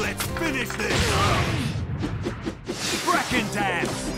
Let's finish this! Bracken Dance!